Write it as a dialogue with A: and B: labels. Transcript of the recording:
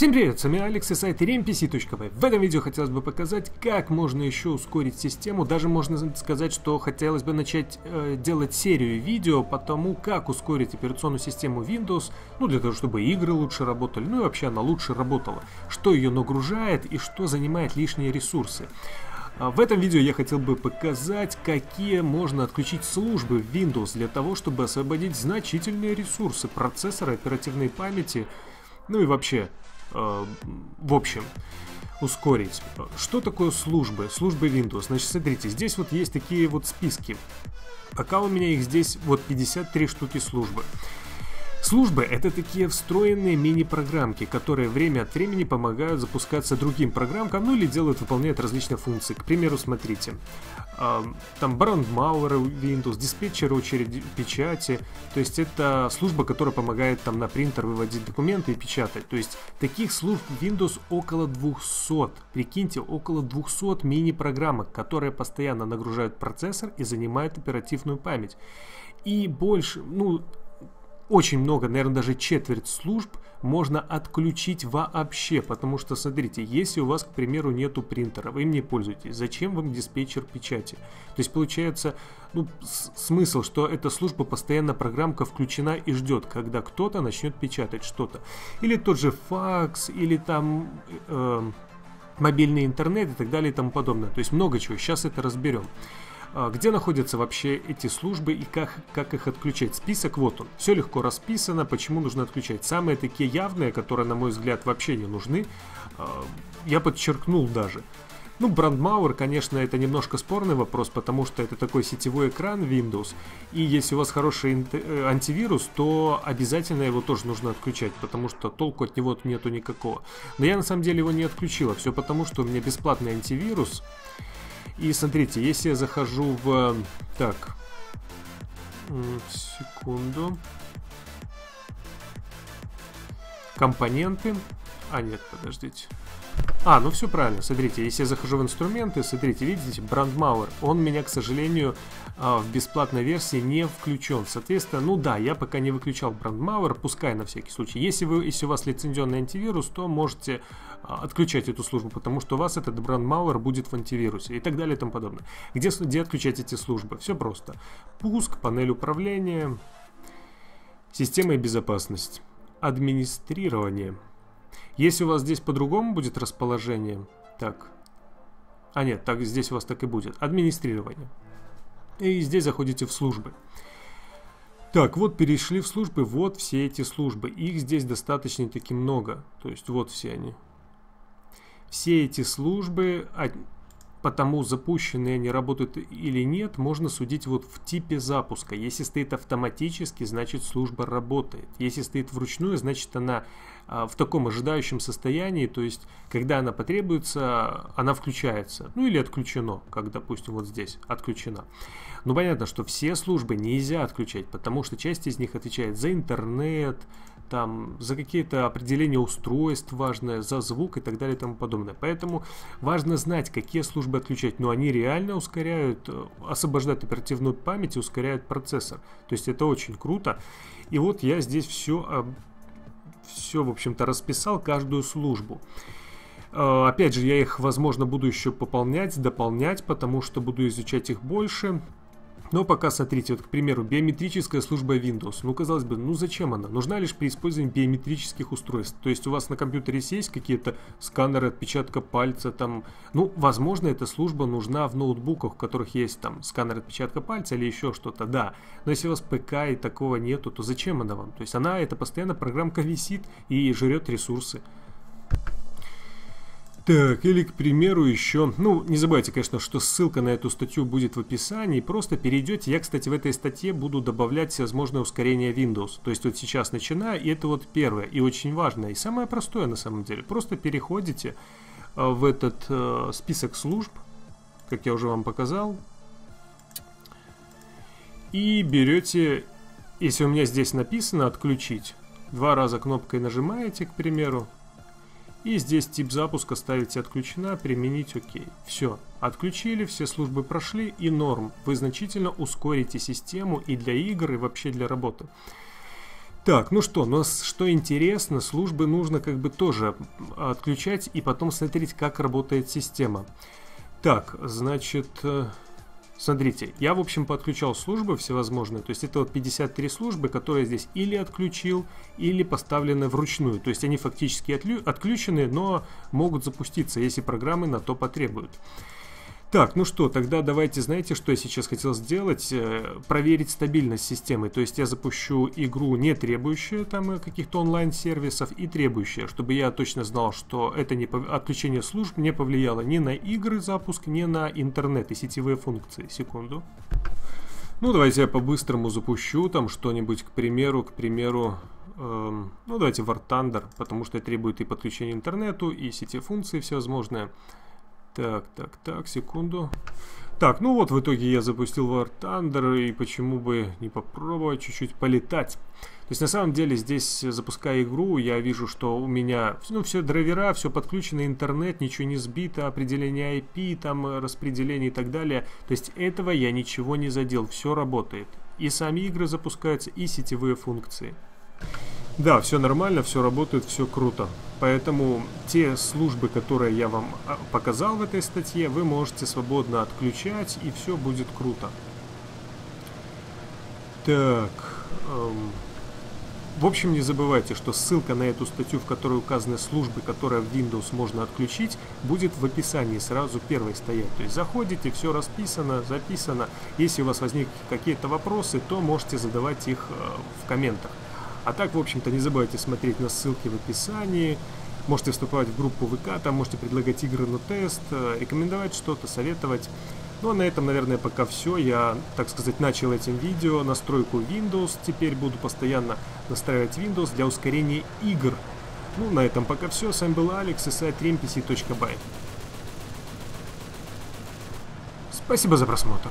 A: Всем привет, с вами Алекс и сайт rmpc.by. В этом видео хотелось бы показать, как можно еще ускорить систему. Даже можно сказать, что хотелось бы начать э, делать серию видео по тому, как ускорить операционную систему Windows, ну для того, чтобы игры лучше работали, ну и вообще она лучше работала. Что ее нагружает и что занимает лишние ресурсы. А в этом видео я хотел бы показать, какие можно отключить службы в Windows для того, чтобы освободить значительные ресурсы процессора, оперативной памяти, ну и вообще в общем, ускорить. Что такое службы? Службы Windows. Значит, смотрите, здесь вот есть такие вот списки. Пока у меня их здесь вот 53 штуки службы. Службы — это такие встроенные мини-программки, которые время от времени помогают запускаться другим программкам, ну или делают, выполняют различные функции. К примеру, смотрите, э, там брандмауэр Windows, диспетчер очереди печати, то есть это служба, которая помогает там на принтер выводить документы и печатать. То есть таких служб Windows около 200. Прикиньте, около 200 мини-программок, которые постоянно нагружают процессор и занимают оперативную память. И больше, ну, очень много, наверное, даже четверть служб можно отключить вообще, потому что, смотрите, если у вас, к примеру, нету принтера, вы им не пользуетесь, зачем вам диспетчер печати? То есть, получается, ну, смысл, что эта служба постоянно, программка включена и ждет, когда кто-то начнет печатать что-то. Или тот же факс, или там... Э, мобильный интернет и так далее и тому подобное. То есть много чего. Сейчас это разберем. А, где находятся вообще эти службы и как, как их отключать? Список вот он. Все легко расписано, почему нужно отключать. Самые такие явные, которые, на мой взгляд, вообще не нужны, а, я подчеркнул даже. Ну, брандмауэр, конечно, это немножко спорный вопрос, потому что это такой сетевой экран Windows. И если у вас хороший э, антивирус, то обязательно его тоже нужно отключать, потому что толку от него нету никакого. Но я на самом деле его не отключила. Все потому, что у меня бесплатный антивирус. И смотрите, если я захожу в... Так. Секунду. Компоненты. А, нет, подождите. А, ну все правильно, смотрите, если я захожу в инструменты, смотрите, видите, брандмауэр, он меня, к сожалению, а, в бесплатной версии не включен. Соответственно, ну да, я пока не выключал брандмауэр, пускай на всякий случай. Если, вы, если у вас лицензионный антивирус, то можете а, отключать эту службу, потому что у вас этот брандмауэр будет в антивирусе и так далее и тому подобное. Где, где отключать эти службы? Все просто. Пуск, панель управления, система и безопасность, администрирование – если у вас здесь по-другому будет расположение, так, а нет, так здесь у вас так и будет, администрирование. И здесь заходите в службы. Так, вот перешли в службы, вот все эти службы. Их здесь достаточно таки много. То есть вот все они. Все эти службы, потому запущенные они работают или нет, можно судить вот в типе запуска. Если стоит автоматически, значит служба работает. Если стоит вручную, значит она а, в таком ожидающем состоянии, то есть когда она потребуется, она включается. Ну или отключено, как допустим вот здесь отключена. Ну понятно, что все службы нельзя отключать, потому что часть из них отвечает за интернет, там, за какие-то определения устройств важное, за звук и так далее и тому подобное. Поэтому важно знать, какие службы отключать, но они реально ускоряют, э, освобождают оперативную память и ускоряют процессор. То есть это очень круто. И вот я здесь все, а, все в общем-то, расписал, каждую службу. Э, опять же, я их, возможно, буду еще пополнять, дополнять, потому что буду изучать их больше. Но пока смотрите, вот, к примеру, биометрическая служба Windows. Ну, казалось бы, ну зачем она? Нужна лишь при использовании биометрических устройств. То есть у вас на компьютере есть какие-то сканеры отпечатка пальца, там... Ну, возможно, эта служба нужна в ноутбуках, в которых есть там сканер отпечатка пальца или еще что-то, да. Но если у вас ПК и такого нету, то зачем она вам? То есть она, это постоянно программка висит и жрет ресурсы. Так, или, к примеру, еще, ну, не забывайте, конечно, что ссылка на эту статью будет в описании, просто перейдете, я, кстати, в этой статье буду добавлять всевозможное ускорение Windows, то есть вот сейчас начинаю, и это вот первое, и очень важное, и самое простое на самом деле, просто переходите э, в этот э, список служб, как я уже вам показал, и берете, если у меня здесь написано «отключить», два раза кнопкой нажимаете, к примеру, и здесь тип запуска ставите отключена, применить ОК. Все, отключили, все службы прошли и норм. Вы значительно ускорите систему и для игр, и вообще для работы. Так, ну что, но что интересно, службы нужно как бы тоже отключать и потом смотреть, как работает система. Так, значит, э, смотрите, я, в общем, подключал службы всевозможные, то есть это вот 53 службы, которые здесь или отключил, или поставлены вручную, то есть они фактически отключены, но могут запуститься, если программы на то потребуют. Так, ну что, тогда давайте, знаете, что я сейчас хотел сделать? Э, проверить стабильность системы. То есть я запущу игру, не требующую там э, каких-то онлайн-сервисов, и требующую, чтобы я точно знал, что это не отключение служб не повлияло ни на игры запуск, ни на интернет и сетевые функции. Секунду. Ну, давайте я по-быстрому запущу там что-нибудь, к примеру, к примеру, эм, ну, давайте War Thunder, потому что требует и подключения интернету, и сети функции всевозможные. Так, так, так, секунду. Так, ну вот в итоге я запустил War Thunder, и почему бы не попробовать чуть-чуть полетать. То есть на самом деле здесь, запуская игру, я вижу, что у меня ну, все драйвера, все подключено, интернет, ничего не сбито, определение IP, там распределение и так далее. То есть этого я ничего не задел, все работает. И сами игры запускаются, и сетевые функции. Да, все нормально, все работает, все круто. Поэтому те службы, которые я вам а, показал в этой статье, вы можете свободно отключать, и все будет круто. Так. Эм, в общем, не забывайте, что ссылка на эту статью, в которой указаны службы, которые в Windows можно отключить, будет в описании сразу первой стоять. То есть заходите, все расписано, записано. Если у вас возникли какие-то вопросы, то можете задавать их э, в комментах. А так, в общем-то, не забывайте смотреть на ссылки в описании. Можете вступать в группу ВК, там можете предлагать игры на тест, э, рекомендовать что-то, советовать. Ну а на этом, наверное, пока все. Я, так сказать, начал этим видео настройку Windows. Теперь буду постоянно настраивать Windows для ускорения игр. Ну, на этом пока все. С вами был Алекс и сайт rempc.by. Спасибо за просмотр.